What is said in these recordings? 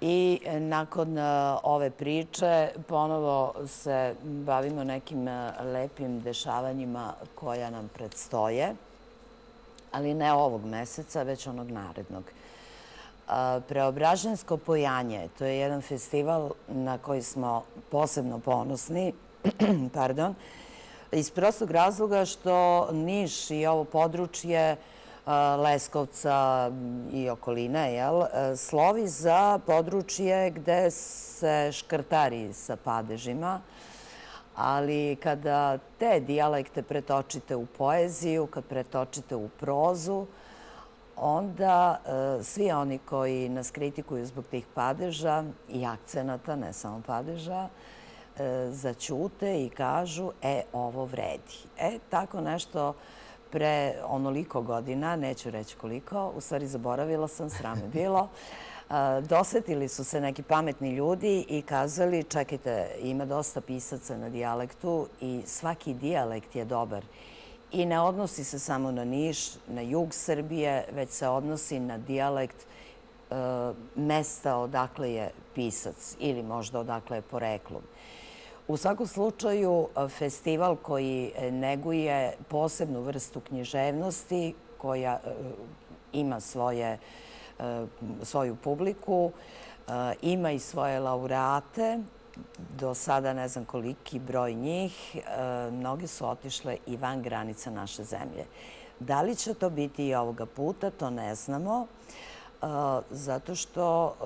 I e, nakon e, ove priče ponovo se bavimo nekim e, lepim dešavanjima koja nam predstoje, ali ne ovog meseca, već onog narednog. Preobražensko pojanje, to je jedan festival na koji smo posebno ponosni, pardon, iz prostog razloga što Niš i ovo područje Leskovca i okoline slovi za područje gde se škrtari sa padežima, ali kada te dijalekte pretočite u poeziju, kad pretočite u prozu, onda e, svi oni koji nas kritikuju zbog tih padeža i akcenata, ne samo padeža, e, začute i kažu, e, ovo vredi. E, tako nešto pre onoliko godina, neću reći koliko, u stvari zaboravila sam, srame bilo, dosetili su se neki pametni ljudi i kazali, čekajte, ima dosta pisaca na dijalektu i svaki dijalekt je dobar. I ne odnosi se samo na Niš, na jug Srbije, već se odnosi na dijalekt e, mesta odakle je pisac ili možda odakle je poreklom. U svakom slučaju, festival koji e, neguje posebnu vrstu književnosti, koja e, ima svoje, e, svoju publiku, ima i svoje laureate, do sada ne znam koliki broj njih, mnogi su otišle i van granica naše zemlje. Da li će to biti i ovoga puta, to ne znamo, zato što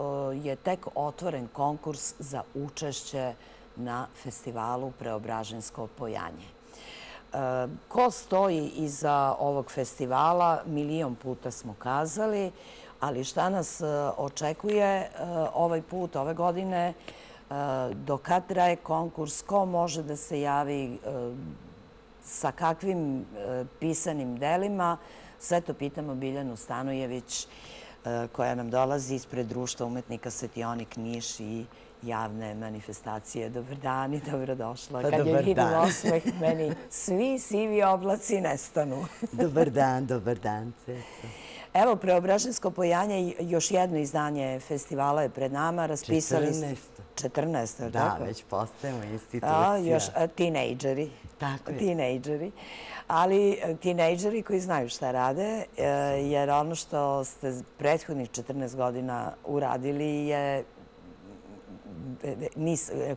je tek otvoren konkurs za učešće na festivalu Preobražensko pojanje. E, ko stoji iza ovog festivala, milion puta smo kazali, ali šta nas e, očekuje e, ovaj put, ove godine, do kad traje konkurs, ko može da se javi sa kakvim pisanim delima, sve to pitamo Biljanu Stanojević, koja nam dolazi ispred društva umetnika Svetionik Niš i javne manifestacije. Dobar dan i dobrodošla. Pa Kad je vidim osmeh, meni svi sivi oblaci nestanu. Dobar dan, dobar dan. Evo, Preobražensko pojanje, još jedno izdanje festivala je pred nama. Raspisali 14. 14. Da, već postajemo institucija. Još tinejdžeri. Tako je. Tinejdžeri. Ali tinejdžeri koji znaju šta rade, e, jer ono što ste prethodnih 14 godina uradili je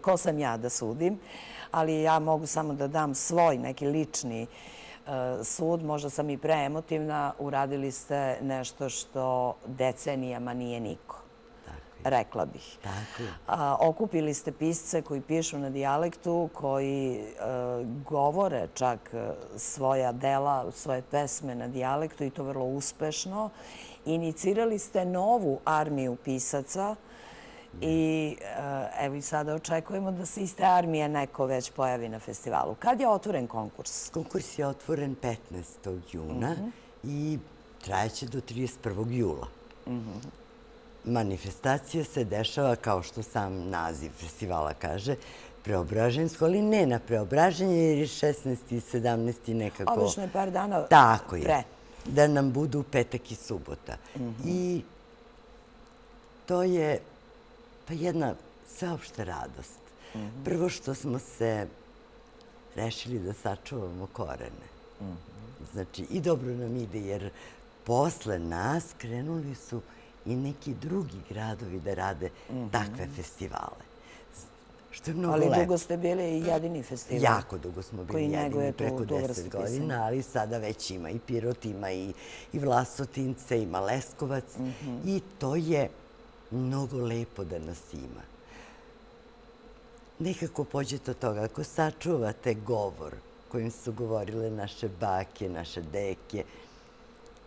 ko sam ja da sudim, ali ja mogu samo da dam svoj neki lični e, sud. Možda sam i preemotivna. Uradili ste nešto što decenijama nije niko. Rekla bih. Okupili ste pisce koji pišu na dijalektu, koji e, govore čak e, svoja dela, svoje pesme na dijalektu i to vrlo uspešno. Inicirali ste novu armiju pisaca I eh, evo i sada očekujemo da se iz te armije neko već pojavi na festivalu. Kad je otvoren konkurs? Konkurs je otvoren 15. juna mhm. i trajeće do 31. jula. Mhm. Manifestacija se dešava, kao što sam naziv festivala kaže, preobražensko, ali ne na preobraženje, jer je 16. i 17. nekako... Obično je par dana pre. Tako je. Da nam budu petak i subota. Mhm. I to je Pa jedna sveopšta radost. Mhm. Prvo što smo se rešili da sačuvamo korene. Mhm. Znači, i dobro nam ide, jer posle nas krenuli su i neki drugi gradovi da rade mhm. takve festivale. Što je mnogo lepo. Ali dugo ste bili i jedini festival. Jako dugo smo bili jedini, preko deset godina, ali sada već ima i Pirot, ima i Vlasotince, ima Leskovac. I to je mnogo lepo da nas ima. Nekako pođete od toga, ako sačuvate govor kojim su govorile naše bake, naše deke,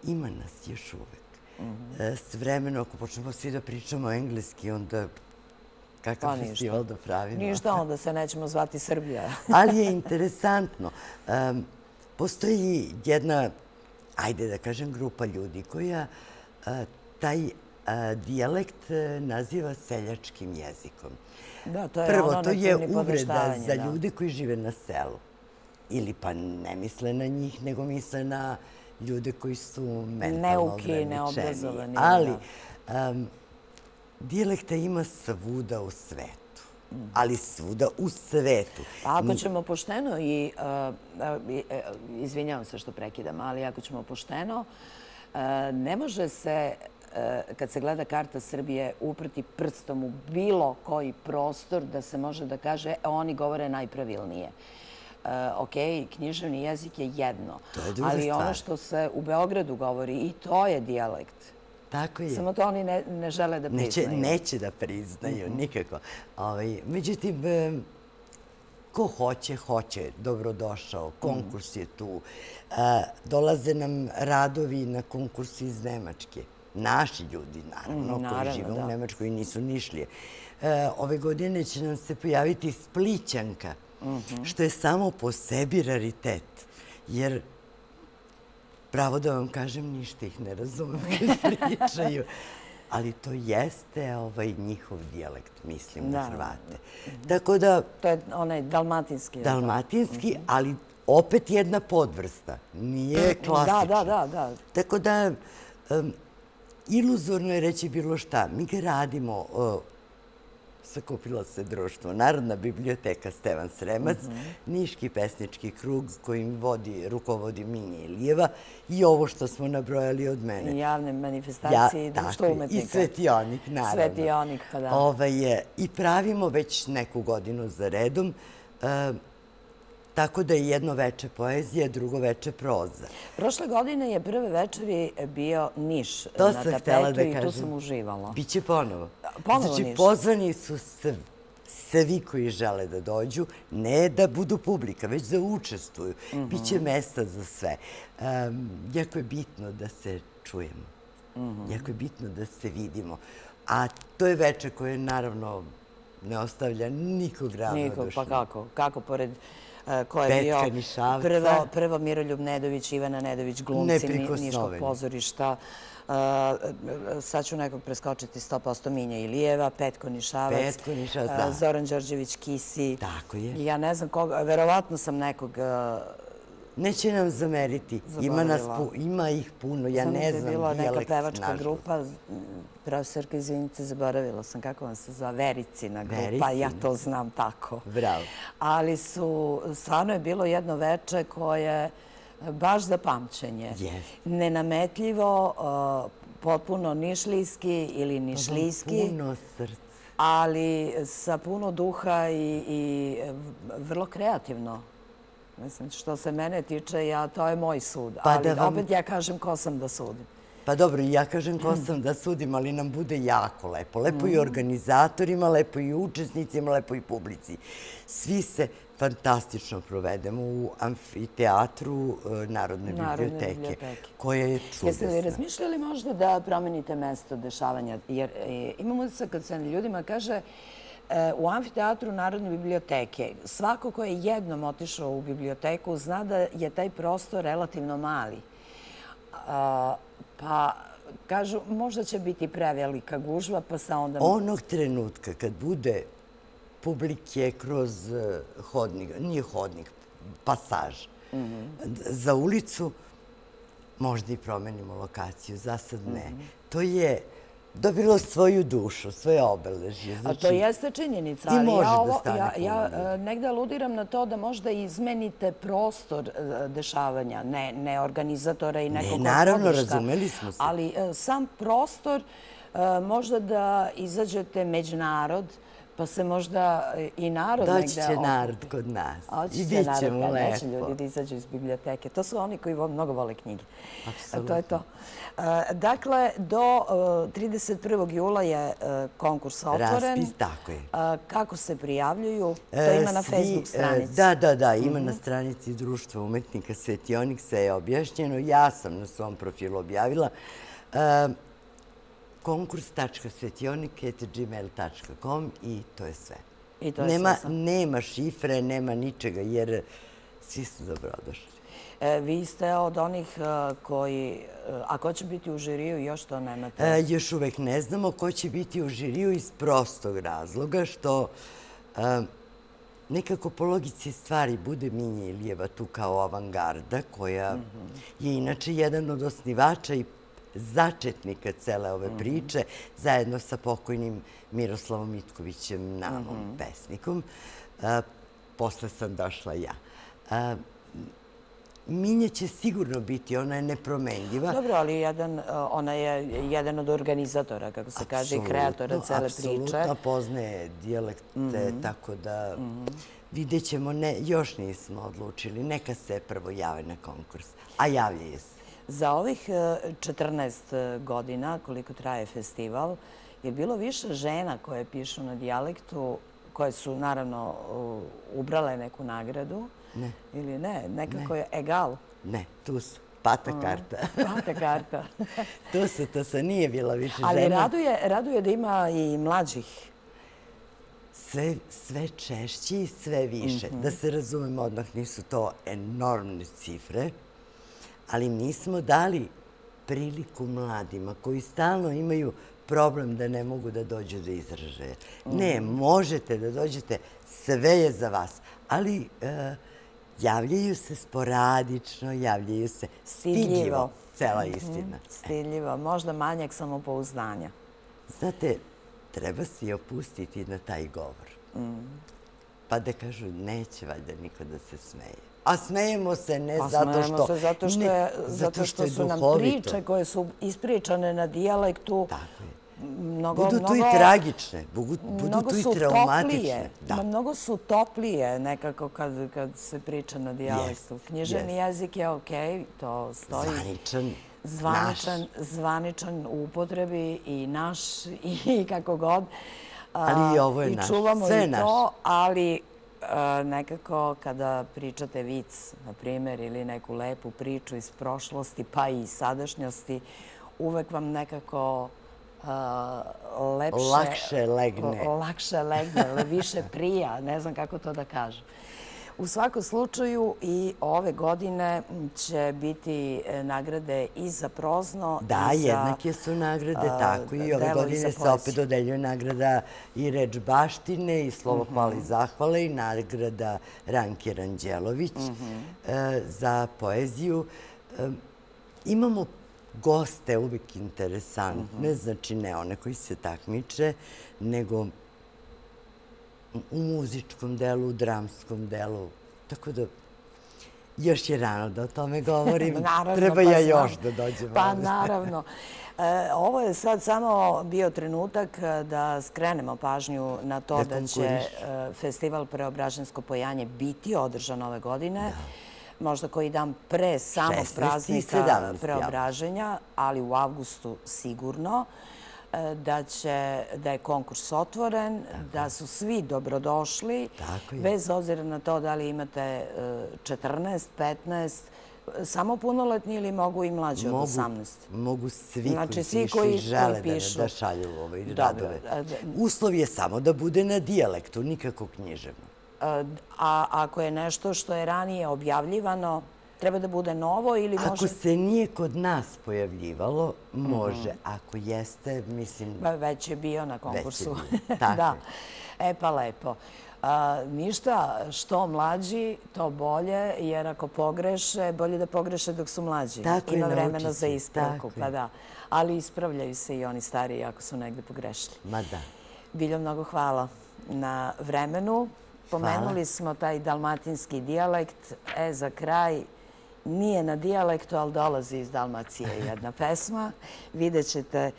ima nas još uvek. Mhm. S vremenom, ako počnemo svi da pričamo engleski, onda kakav pa festival da pravimo? Ništa, onda se nećemo zvati Srbija. Ali je interesantno. Postoji jedna, ajde da kažem, grupa ljudi koja taj dijalekt e, naziva seljačkim jezikom. Prvo, to je uvreda za ljude koji žive na selu. Ili pa ne misle na njih, nego misle na ljude koji su mentalno ograničeni. Neuki, neobrazovani. Ali dijalekta ima svuda u svetu. Ali svuda u svetu. Pa ako ćemo pošteno i, izvinjavam se što prekidam, ali ako ćemo pošteno, ne može se kad se gleda karta Srbije, uprti prstom u bilo koji prostor da se može da kaže e, oni govore najpravilnije. Ok, književni jezik je jedno. Je. Ali ono što se u Beogradu govori, i to je dijalekt. Tako je. Samo to oni ne žele da priznaju. Neće da priznaju, mhm. nikako. Ovaj, međutim, ko hoće, hoće, dobrodošao, konkurs je tu. Dolaze nam radovi na konkurs iz Nemačke naši ljudi, naravno, mm, koji žive u Nemačkoj i nisu nišlije. E, ove godine će nam se pojaviti splićanka, mhm. što je samo po sebi raritet. Jer, pravo da vam kažem, ništa ih ne razumem kad pričaju. Ali to jeste ovaj njihov dijalekt, mislim, na Hrvate. Tako da... To je onaj dalmatinski. Dalmatinski, mhm. ali opet jedna podvrsta. Nije klasična. Da, da, da. Tako da iluzorno je reći bilo šta. Mi ga radimo, sakupilo se društvo, Narodna biblioteka Stevan Sremac, mhm. Niški pesnički krug kojim vodi, rukovodi Minje Ilijeva i ovo što smo nabrojali od mene. I javne manifestacije i društvo umetnika. I Svetionik, naravno. Svetionik, pa da. Ovaj I pravimo već neku godinu za redom Tako da je jedno veče poezija, drugo veče proza. Prošle godine je prve večeri bio Niš na tapetu i tu sam uživala. Biće ponovo. Ponovo znači, Niš. Pozvani su svi koji žele da dođu, ne da budu publika, već da učestvuju. Mhm. Biće mesta za sve. Jako je bitno da se čujemo. Mhm. Jako je bitno da se vidimo. A to je veče koje naravno ne ostavlja nikog ravnodušno. Nikog, pa kako? Kako pored ko je bio prvo, prvo Miroljub Nedović, Ivana Nedović, glumci Niškog pozorišta. Sad ću nekog preskočiti 100% Minja Ilijeva, Petko Nišavac, Petko Nišavac, da. Zoran Đorđević Kisi. Tako je. Ja ne znam koga, verovatno sam nekog Neće nam zameriti. Ima, nas ima ih puno. Ja ne znam. Sam je bila neka pevačka grupa. Profesorka, izvinite, zaboravila sam kako vam se zove. Vericina grupa. Ja to znam tako. Bravo. Ali su, stvarno je bilo jedno veče koje baš za pamćenje. Nenametljivo, potpuno nišlijski ili nišlijski. Puno srca. Ali sa puno duha i vrlo kreativno. Mislim, što se mene tiče, ja, to je moj sud. Pa ali opet ja kažem ko sam da sudim. Pa dobro, ja kažem ko sam da sudim, ali nam bude jako lepo. Lepo i organizatorima, lepo i učesnicima, lepo i publici. Svi se fantastično provedemo u amfiteatru e, Narodne biblioteke, koja je čudesna. Jeste li razmišljali možda da promenite mesto dešavanja? Jer e, imamo se kad se ljudima kaže u amfiteatru Narodne biblioteke. Svako ko je jednom otišao u biblioteku zna da je taj prostor relativno mali. Pa kažu, možda će biti prevelika gužva, pa sa onda... Onog trenutka kad bude publike kroz e, hodnik, nije hodnik, pasaž, mhm. za ulicu, možda i promenimo lokaciju. Za sad ne. Mhm. To je dobilo svoju dušu, svoje obeležje. A to znači, jeste činjenica. I može da stane Ja e, negde aludiram na to da možda izmenite prostor e, dešavanja, ne organizatora i nekog odlišta. Ne, naravno, razumeli smo se. Ali e, sam prostor možda da izađete među narod, Pa se možda i narod negde... Doći će narod kod nas. I bit ćemo lepo. Neće ljudi da izađu iz biblioteke. To su oni koji mnogo vole knjige. Apsolutno. To je to. E, dakle, do 31. E, jula je e, konkurs otvoren. Raspis, tako je. Kako se prijavljuju? To ima na Facebook stranici. Da, da, da. Ima na mhm. stranici Društva umetnika Svetionik se je objašnjeno. Ja sam na svom profilu objavila konkurs.svetionik.gmail.com i to je sve. I to je sve. Nema šifre, nema ničega, jer svi su dobrodošli. E, vi ste od onih e, koji... E, a ko će biti u žiriju, još to nemate? Još uvek ne znamo ko će biti u žiriju iz prostog razloga, što nekako po logici stvari bude Minje Ilijeva tu kao avangarda, koja mhm. je inače jedan od osnivača i začetnika cele ove mhm. priče, zajedno sa pokojnim Miroslavom Mitkovićem, namom mhm. pesnikom. Posle sam došla ja. Minja će sigurno biti, ona je nepromenljiva. Dobro, ali ona je jedan od organizatora, kako se kaže, i kreatora cele priče. Apsolutno, poznaje dijalekte, mhm. tako da vidjet ćemo, još nismo odlučili. Neka se prvo jave na konkurs, a javljaju se. Za ovih 14 e, godina, koliko traje festival, je bilo više žena koje pišu na dijalektu, koje su naravno ubrale neku nagradu? Ne. Ili ne? Nekako je egal? Ne, tu su. Pata karta. Pata karta. Tu su, to se nije bila više žena. Ali raduje da ima i mlađih sve češći i sve više. Da se razumemo, odmah nisu to enormne cifre, ali mi smo dali priliku mladima koji stalno imaju problem da ne mogu da dođu do izražaja. Ne, možete da dođete, sve je za vas, ali e, javljaju se sporadično, javljaju se stidljivo. Cela mhm. istina. Stidljivo, možda manjak samopouznanja. Znate, treba si opustiti na taj govor. Mm. Pa da kažu, neće valjda niko da se smeje. A smejemo se ne pa zato što... Smejemo se zato što, je, zato što, su nam priče koje su ispričane na dijalektu. Tako je. Mnogo, budu tu i tragične, budu, budu tu i traumatične. Mnogo su toplije nekako kad, kad se priča na dijalektu. Yes. Knjiženi yes. jezik je okej, okay, to stoji. Zvaničan zvaničan, zvaničan u upotrebi i naš i kako god. Ali i ovo je naš. I čuvamo i to, ali nekako kada pričate vic, na primjer, ili neku lepu priču iz prošlosti, pa i sadašnjosti, uvek vam nekako lepše... Lakše legne. Lakše legne, više prija, ne znam kako to da kažem. U svakom slučaju i ove godine će biti e, nagrade i za prozno. Da, jednake su nagrade, tako i ove godine se opet dodeljuje nagrada i reč baštine i slovo mhm. hvali zahvale i nagrada Ranke Ranđelović mhm. e, za poeziju. E, imamo goste uvijek interesantne, mhm. znači ne one koji se takmiče, nego u muzičkom delu, u dramskom delu. Tako da, još je rano da o tome govorim. Treba pa ja još da dođem. Pa naravno. E, ovo je sad samo bio trenutak da skrenemo pažnju na to da će e, festival Preobražensko pojanje biti održan ove godine. Možda koji dan pre samog praznika preobraženja, ali u avgustu sigurno. E, da, će, da je konkurs otvoren, da su svi dobrodošli, bez obzira na to da li imate 14, e, 15, samo punoletni ili mogu i mlađi od 18? Mogu svi znači, koji pišu i žele da šalju ove radove. Uslov je samo da bude na dijalektu, nikako književno. A ako je nešto što je ranije objavljivano, treba da bude novo ili može... Ako se nije kod nas pojavljivalo, može. Mhm. Ako jeste, mislim... Već je bio na konkursu. Je bio. Da. E pa lepo. Ništa, što mlađi, to bolje, jer ako pogreše, bolje da pogreše dok su mlađi. Tako Ima vremena za ispravku. Pa da. Ali ispravljaju se i oni stariji ako su negde pogrešili. Ma da. Biljo, mnogo hvala na vremenu. Pomenuli smo taj dalmatinski dijalekt. E, za kraj, nije na dijalektu, ali dolazi iz Dalmacije jedna pesma. Vidjet ćete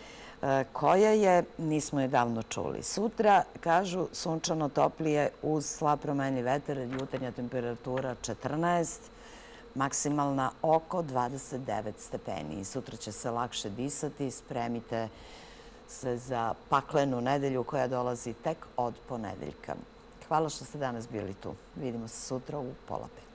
e, koja je, nismo je davno čuli. Sutra, kažu, sunčano toplije uz slab promeni veter, jutarnja temperatura 14, maksimalna oko 29 stepeni. Sutra će se lakše disati, spremite se za paklenu nedelju koja dolazi tek od ponedeljka. Hvala što ste danas bili tu. Vidimo se sutra u pola pet.